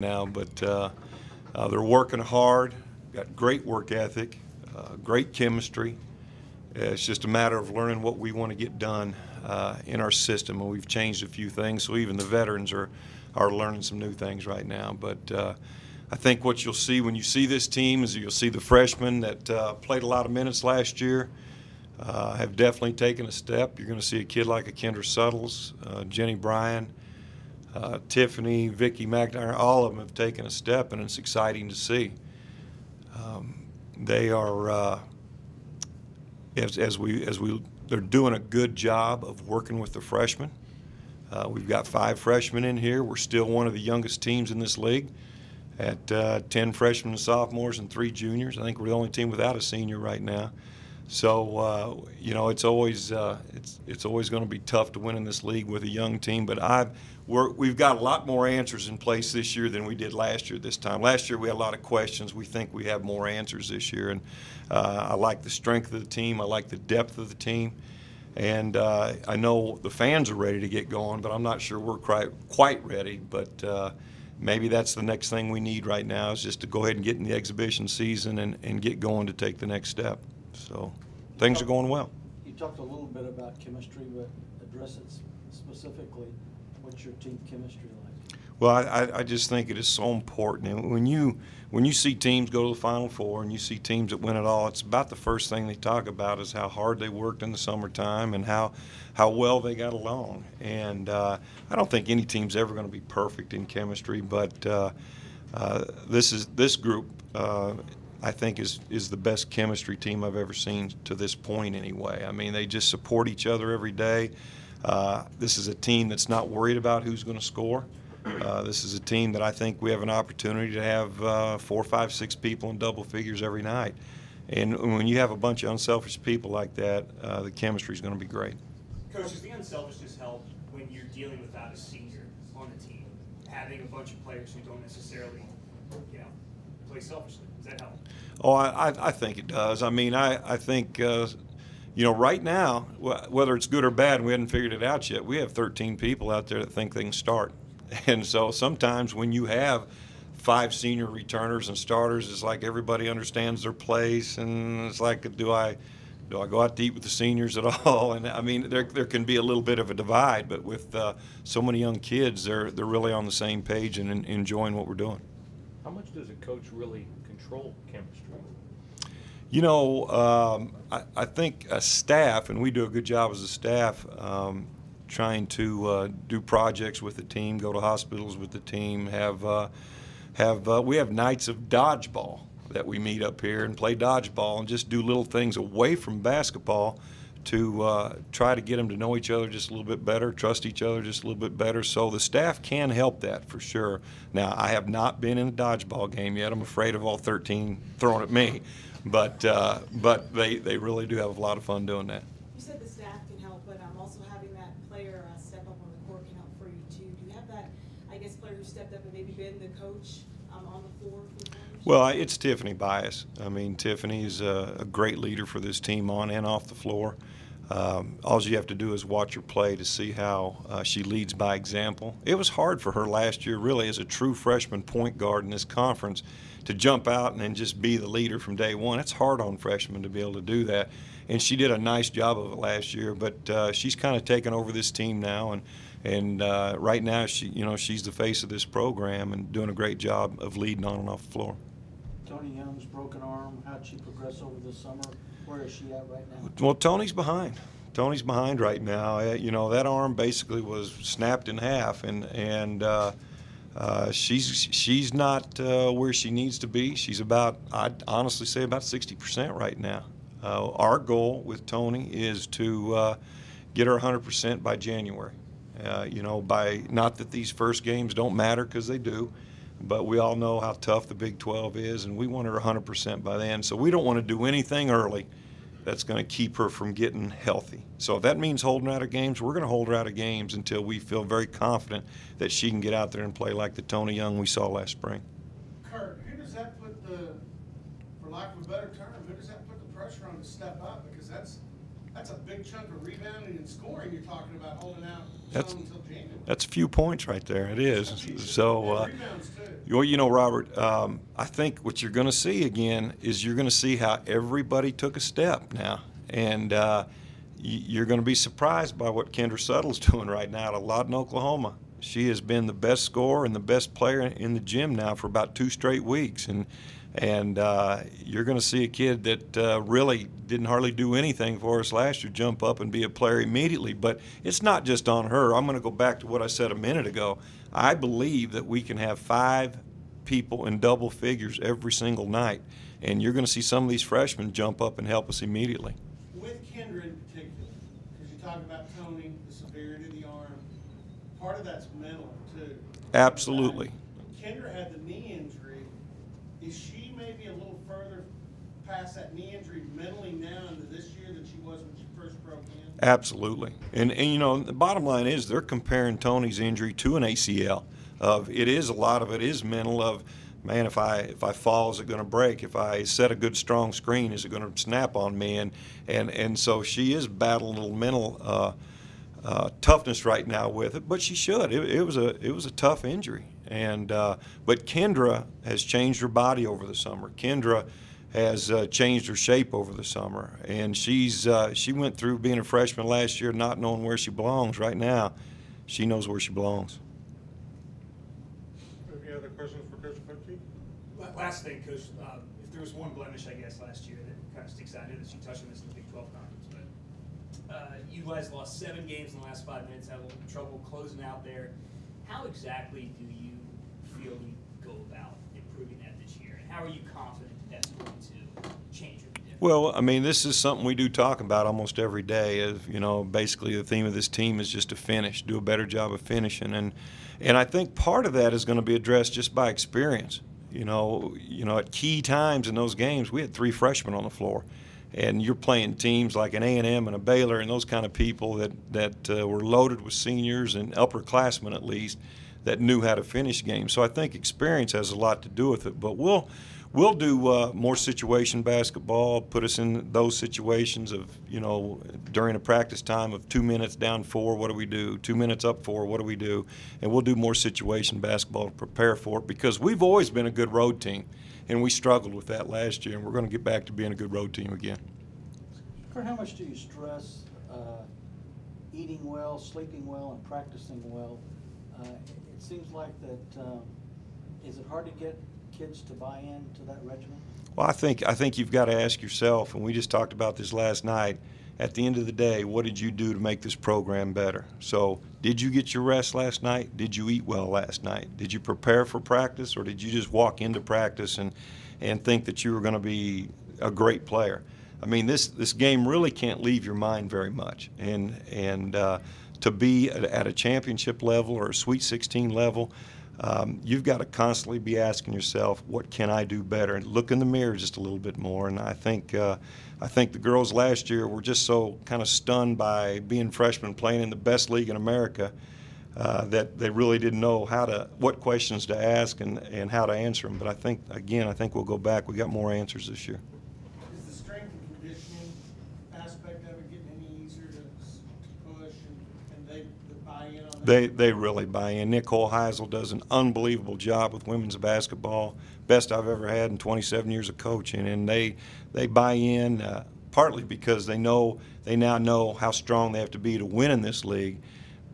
now, but uh, uh, they're working hard, got great work ethic, uh, great chemistry. It's just a matter of learning what we want to get done uh, in our system, and we've changed a few things, so even the veterans are, are learning some new things right now. But uh, I think what you'll see when you see this team is you'll see the freshmen that uh, played a lot of minutes last year uh, have definitely taken a step. You're going to see a kid like a Kendra Suttles, uh, Jenny Bryan, uh, Tiffany, Vicky McIntyre, all of them have taken a step, and it's exciting to see. Um, they are, uh, as, as we as we they're doing a good job of working with the freshmen. Uh, we've got five freshmen in here. We're still one of the youngest teams in this league at uh, 10 freshmen and sophomores and three juniors. I think we're the only team without a senior right now. So uh, you know, it's always uh, it's it's always going to be tough to win in this league with a young team. But I've we have got a lot more answers in place this year than we did last year. This time, last year we had a lot of questions. We think we have more answers this year, and uh, I like the strength of the team. I like the depth of the team. And uh, I know the fans are ready to get going, but I'm not sure we're quite quite ready. But uh, maybe that's the next thing we need right now is just to go ahead and get in the exhibition season and, and get going to take the next step. So things are going well. You talked a little bit about chemistry, but address it specifically. What's your team chemistry like? Well, I, I just think it is so important. And when you when you see teams go to the Final Four and you see teams that win it all, it's about the first thing they talk about is how hard they worked in the summertime and how how well they got along. And uh, I don't think any team's ever going to be perfect in chemistry, but uh, uh, this is this group uh, I think is is the best chemistry team I've ever seen to this point anyway. I mean, they just support each other every day. Uh, this is a team that's not worried about who's going to score. Uh, this is a team that I think we have an opportunity to have uh, four, five, six people in double figures every night. And when you have a bunch of unselfish people like that, uh, the chemistry is going to be great. Coach, does the unselfishness help when you're dealing without a senior on the team? Having a bunch of players who don't necessarily, you know, play selfishly. Does that help? Oh, I, I think it does. I mean, I, I think, uh, you know, right now, whether it's good or bad, we haven't figured it out yet. We have 13 people out there that think they can start. And so sometimes when you have five senior returners and starters, it's like everybody understands their place, and it's like, do I do I go out to eat with the seniors at all? And I mean, there, there can be a little bit of a divide, but with uh, so many young kids, they're they're really on the same page and, and enjoying what we're doing. How much does a coach really control chemistry? You know, um, I, I, think a staff, and we do a good job as a staff, um, trying to uh, do projects with the team, go to hospitals with the team, have uh, have uh, we have nights of dodgeball that we meet up here and play dodgeball and just do little things away from basketball to uh, try to get them to know each other just a little bit better, trust each other just a little bit better. So the staff can help that for sure. Now, I have not been in a dodgeball game yet. I'm afraid of all 13 thrown at me, but uh, but they, they really do have a lot of fun doing that. You said the staff can help, but I'm also having that player uh, step up on the court can help for you too. Do you have that, I guess, player who stepped up and maybe been the coach um, on the floor? well, it's Tiffany Bias. I mean, Tiffany's a, a great leader for this team on and off the floor. Um, all you have to do is watch her play to see how uh, she leads by example. It was hard for her last year, really, as a true freshman point guard in this conference, to jump out and then just be the leader from day one. It's hard on freshmen to be able to do that, and she did a nice job of it last year. But uh, she's kind of taken over this team now, and and uh, right now she, you know, she's the face of this program and doing a great job of leading on and off the floor. Toni Young's broken arm. How'd she progress over the summer? Where is she at right now? Well, Toni's behind. Toni's behind right now. Uh, you know that arm basically was snapped in half, and and uh, uh, she's she's not uh, where she needs to be. She's about I'd honestly say about 60% right now. Uh, our goal with Toni is to uh, get her 100% by January. you know, by not that these first games don't matter because they do, but we all know how tough the Big 12 is, and we want her 100% by then. So we don't want to do anything early that's going to keep her from getting healthy. So if that means holding out of games, we're going to hold her out of games until we feel very confident that she can get out there and play like the Toni Young we saw last spring. Kurt, who does that put the, for lack of a better term, who does that put the pressure on to step up? Because that's That's a big chunk of rebounding and scoring you're talking about holding out That's-. That's a few points right there. It is. So, uh, And rebounds too. Well, you know, Robert, um, I think what you're going to see again is you're going to see how everybody took a step now, and uh, you're going to be surprised by what Kendra Suttle's doing right now at Lawton, Oklahoma. She has been the best scorer and the best player in the gym now for about two straight weeks, and and uh, you're going to see a kid that uh, really didn't hardly do anything for us last year jump up and be a player immediately. But it's not just on her. I'm going to go back to what I said a minute ago. I believe that we can have five people in double figures every single night, and you're going to see some of these freshmen jump up and help us immediately. With Kendra in particular, because you talk about Toni, the severity of the arm, part of that's mental too. Absolutely. Kendra had the knee injury. Is she maybe a little further past that knee injury mentally now into this year than she was when she first broke in? Absolutely. And, and you know, the bottom line is they're comparing Toni's injury to an ACL. Of it is a lot of it is mental of man if I if I fall is it going to break if I set a good strong screen is it going to snap on me and and and so she is battling a little mental uh, uh, toughness right now with it but she should it, it was a it was a tough injury and uh, but Kendra has changed her body over the summer Kendra has uh, changed her shape over the summer, and she's uh, she went through being a freshman last year, not knowing where she belongs. Right now, she knows where she belongs. Any other questions for Coach Cochi? Last thing, Coach, um, if there was one blemish, I guess, last year that kind of sticks out, I know that you touched on this in the Big 12 conference, but uh, you guys lost seven games in the last five minutes, had a little trouble closing out there. How exactly do you feel you go about improving that this year? And how are you confident that that's going to change different? Well, I mean, this is something we do talk about almost every day. Of you know, basically the theme of this team is just to finish, do a better job of finishing, and and I think part of that is going to be addressed just by experience. You know, you know, at key times in those games, we had three freshmen on the floor, and you're playing teams like an A and M and a Baylor and those kind of people that that uh, were loaded with seniors and upperclassmen at least that knew how to finish games. So I think experience has a lot to do with it. But we'll we'll do uh, more situation basketball. Put us in those situations of you know during a practice time of two minutes down four, what do we do? Two minutes up four, what do we do? And we'll do more situation basketball to prepare for it because we've always been a good road team, and we struggled with that last year, and we're going to get back to being a good road team again. Kurt, how much do you stress uh, eating well, sleeping well, and practicing well? Uh, It seems like that, um, is it hard to get kids to buy into that regimen? Well, I think I think you've got to ask yourself, and we just talked about this last night. At the end of the day, what did you do to make this program better? So, did you get your rest last night? Did you eat well last night? Did you prepare for practice, or did you just walk into practice and and think that you were going to be a great player? I mean, this this game really can't leave your mind very much, and and uh, to be at, at a championship level or a Sweet 16 level, um, you've got to constantly be asking yourself, what can I do better? And look in the mirror just a little bit more. And I think, uh, I think the girls last year were just so kind of stunned by being freshmen playing in the best league in America uh, that they really didn't know how to, what questions to ask and, and how to answer them. But I think, again, I think we'll go back. We got more answers this year. Is the strength and conditioning aspect of it getting any easier to to push and, and they, buy-in on that? They, they really buy in. Nicole Heisel does an unbelievable job with women's basketball, best I've ever had in 27 years of coaching, and they they buy in uh, partly because they know they now know how strong they have to be to win in this league,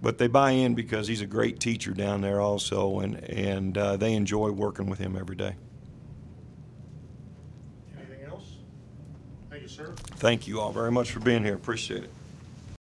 but they buy in because he's a great teacher down there also, and and uh, they enjoy working with him every day. Anything else? Thank you, sir. Thank you all very much for being here. Appreciate it.